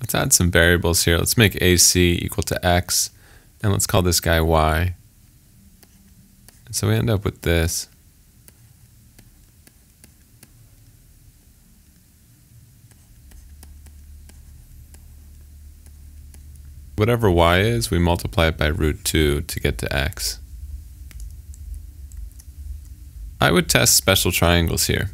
Let's add some variables here. Let's make AC equal to X, and let's call this guy Y. And so we end up with this. Whatever y is, we multiply it by root 2 to get to x. I would test special triangles here.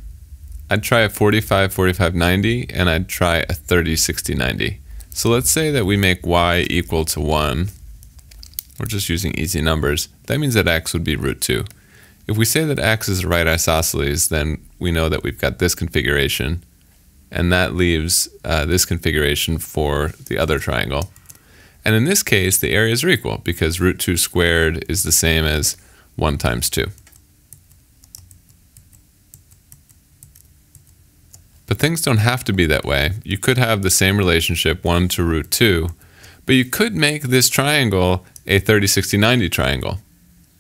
I'd try a 45, 45, 90, and I'd try a 30, 60, 90. So let's say that we make y equal to 1. We're just using easy numbers. That means that x would be root 2. If we say that x is a right isosceles, then we know that we've got this configuration, and that leaves uh, this configuration for the other triangle. And in this case, the areas are equal because root 2 squared is the same as 1 times 2. Things don't have to be that way. You could have the same relationship 1 to root 2, but you could make this triangle a 30, 60, 90 triangle.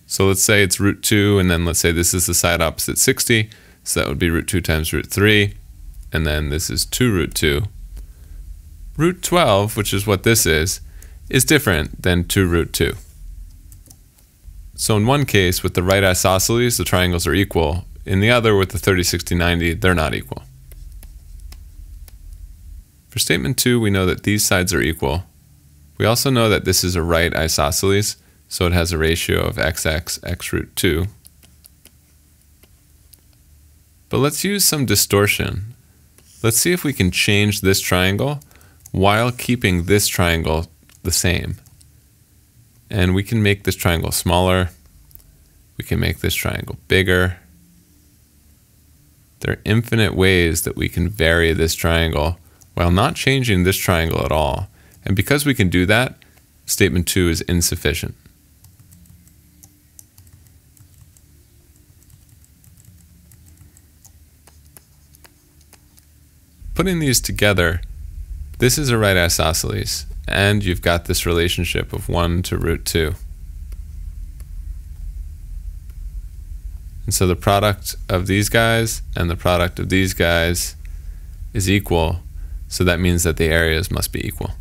So let's say it's root 2, and then let's say this is the side opposite 60, so that would be root 2 times root 3, and then this is 2 root 2. Root 12, which is what this is, is different than 2 root 2. So in one case, with the right isosceles, the triangles are equal. In the other, with the 30, 60, 90, they're not equal. For statement 2, we know that these sides are equal. We also know that this is a right isosceles, so it has a ratio of xx, x root 2. But let's use some distortion. Let's see if we can change this triangle while keeping this triangle the same. And we can make this triangle smaller. We can make this triangle bigger. There are infinite ways that we can vary this triangle while not changing this triangle at all. And because we can do that, statement 2 is insufficient. Putting these together, this is a right isosceles and you've got this relationship of 1 to root 2. And so the product of these guys and the product of these guys is equal, so that means that the areas must be equal.